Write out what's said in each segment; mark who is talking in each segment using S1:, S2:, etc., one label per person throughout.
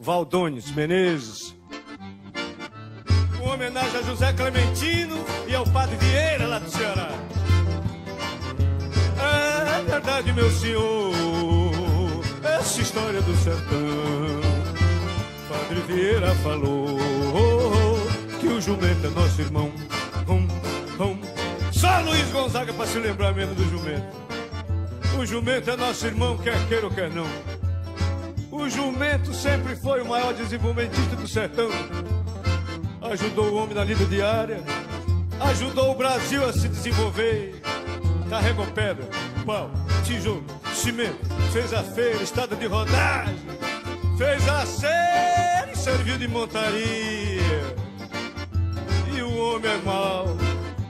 S1: Valdones Menezes. Uma homenagem a José Clementino e ao Padre Vieira, lá do Ceará. É verdade, meu senhor, essa história do sertão. Padre Vieira falou que o jumento é nosso irmão. Hum, hum. Só Luiz Gonzaga para se lembrar mesmo do jumento. O jumento é nosso irmão, quer queira ou quer não. O jumento sempre foi o maior desenvolvimentista do sertão. Ajudou o homem na lida diária, ajudou o Brasil a se desenvolver. Carregou pedra, pau, tijolo, cimento, fez a feira, estrada de rodagem, fez a série, serviu de montaria. E o homem é mau,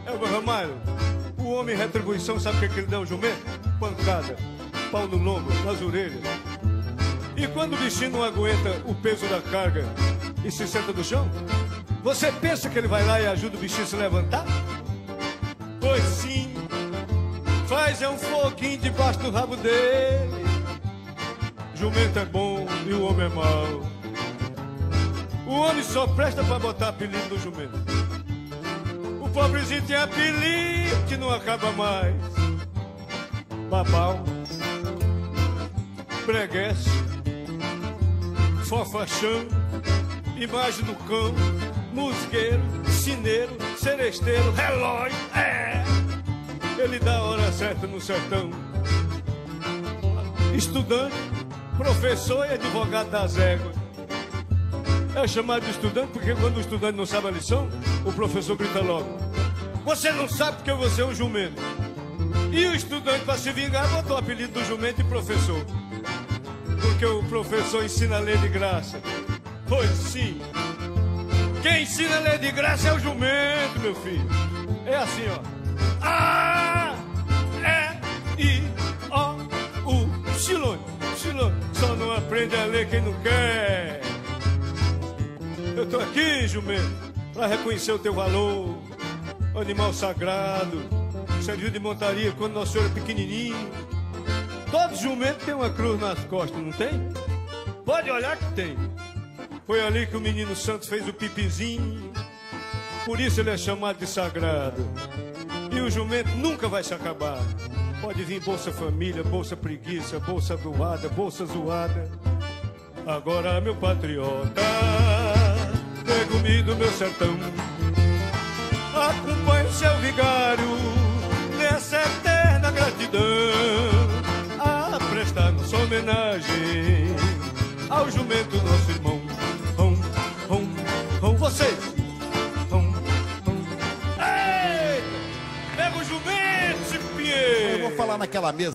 S1: é o Ramalho. O homem retribuição, sabe o que, é ele dá ao jumento? Pancada, pau no lombo, nas orelhas. E quando o bichinho não aguenta o peso da carga e se senta no chão, você pensa que ele vai lá e ajuda o bichinho a se levantar? Pois sim, faz é um foguinho debaixo do rabo dele. Jumento é bom e o homem é mau. O homem só presta para botar apelido no jumento. O pobrezinho tem apelido que não acaba mais. Babau, fofachão, imagem do cão, musgueiro, cineiro, seresteiro, relógio, é! Ele dá a hora certa no sertão. Estudante, professor e advogado das éguas. É chamado de estudante porque quando o estudante não sabe a lição, o professor grita logo: Você não sabe porque você é um jumento. E o estudante, para se vingar, botou o apelido do jumento de professor. Porque o professor ensina a lei de graça. Pois sim. Quem ensina a lei de graça é o jumento, meu filho. É assim, ó. A, E, I, O, U, Silone, Silone. Só não aprende a ler quem não quer. Eu tô aqui, jumento, para reconhecer o teu valor. Animal sagrado, serviu de montaria quando nosso senhor era pequenininho. Todo jumento tem uma cruz nas costas, não tem? Pode olhar que tem. Foi ali que o menino Santos fez o pipizinho. Por isso ele é chamado de sagrado. E o jumento nunca vai se acabar. Pode vir Bolsa Família, Bolsa Preguiça, Bolsa Doada, Bolsa Zoada. Agora, meu patriota, pego-me do meu sertão. Homenagem ao jumento, nosso irmão. Hum, hum, hum, vocês. Hum, hum. Eita! Pega o jumento, Pinheiro!
S2: Eu vou falar naquela mesa.